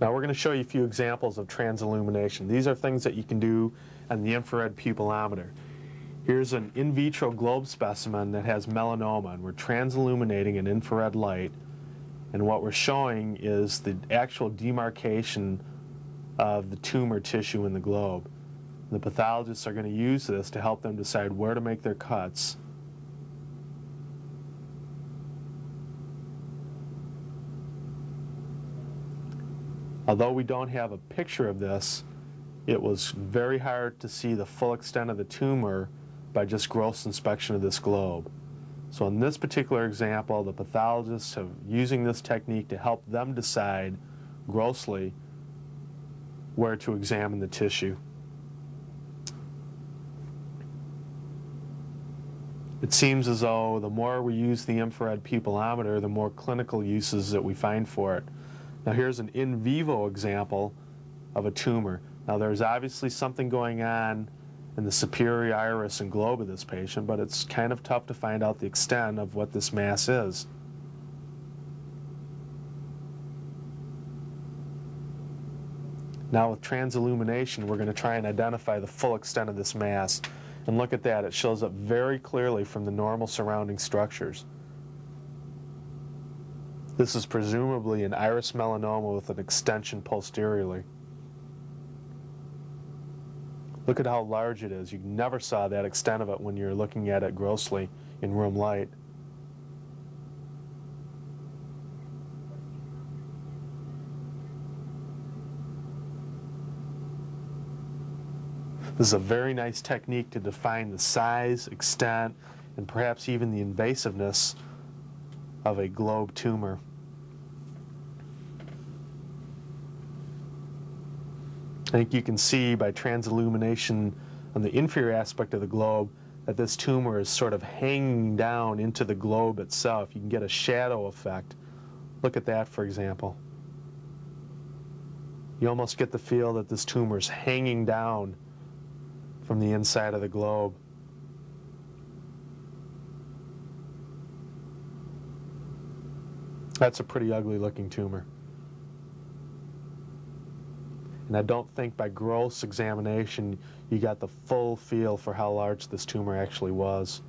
Now we're going to show you a few examples of transillumination. These are things that you can do on the infrared pupillometer. Here's an in vitro globe specimen that has melanoma, and we're transilluminating an infrared light. And what we're showing is the actual demarcation of the tumor tissue in the globe. The pathologists are going to use this to help them decide where to make their cuts. Although we don't have a picture of this, it was very hard to see the full extent of the tumor by just gross inspection of this globe. So in this particular example, the pathologists are using this technique to help them decide grossly where to examine the tissue. It seems as though the more we use the infrared pupillometer, the more clinical uses that we find for it. Now here's an in vivo example of a tumor. Now there's obviously something going on in the superior iris and globe of this patient, but it's kind of tough to find out the extent of what this mass is. Now with transillumination, we're going to try and identify the full extent of this mass. And look at that, it shows up very clearly from the normal surrounding structures. This is presumably an iris melanoma with an extension posteriorly. Look at how large it is. You never saw that extent of it when you're looking at it grossly in room light. This is a very nice technique to define the size, extent, and perhaps even the invasiveness of a globe tumor. I think you can see by transillumination on the inferior aspect of the globe that this tumor is sort of hanging down into the globe itself. You can get a shadow effect. Look at that, for example. You almost get the feel that this tumor is hanging down from the inside of the globe. That's a pretty ugly looking tumor. And I don't think by gross examination you got the full feel for how large this tumor actually was.